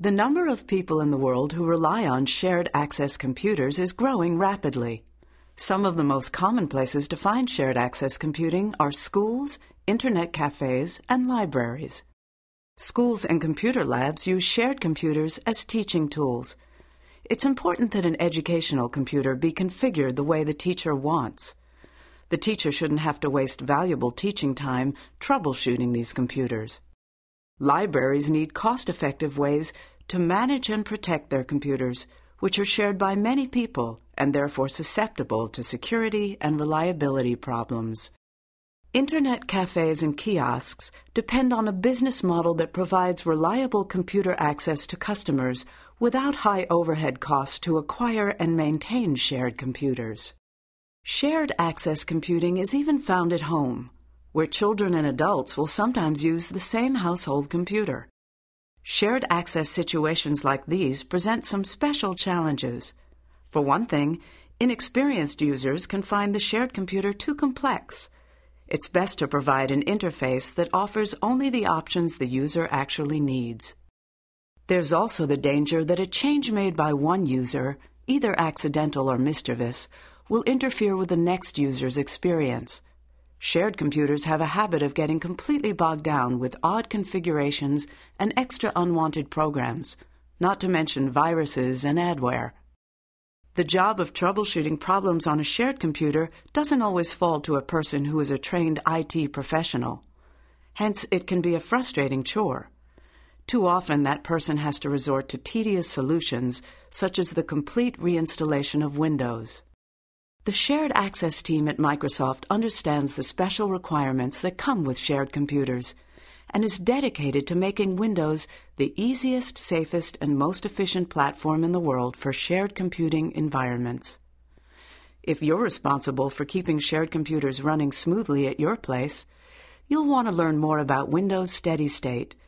The number of people in the world who rely on shared access computers is growing rapidly. Some of the most common places to find shared access computing are schools, internet cafes, and libraries. Schools and computer labs use shared computers as teaching tools. It's important that an educational computer be configured the way the teacher wants. The teacher shouldn't have to waste valuable teaching time troubleshooting these computers. Libraries need cost effective ways to manage and protect their computers, which are shared by many people and therefore susceptible to security and reliability problems. Internet cafes and kiosks depend on a business model that provides reliable computer access to customers without high overhead costs to acquire and maintain shared computers. Shared access computing is even found at home where children and adults will sometimes use the same household computer. Shared access situations like these present some special challenges. For one thing, inexperienced users can find the shared computer too complex. It's best to provide an interface that offers only the options the user actually needs. There's also the danger that a change made by one user, either accidental or mischievous, will interfere with the next user's experience. Shared computers have a habit of getting completely bogged down with odd configurations and extra unwanted programs, not to mention viruses and adware. The job of troubleshooting problems on a shared computer doesn't always fall to a person who is a trained IT professional. Hence, it can be a frustrating chore. Too often, that person has to resort to tedious solutions, such as the complete reinstallation of Windows. The shared access team at Microsoft understands the special requirements that come with shared computers and is dedicated to making Windows the easiest, safest, and most efficient platform in the world for shared computing environments. If you're responsible for keeping shared computers running smoothly at your place, you'll want to learn more about Windows Steady State –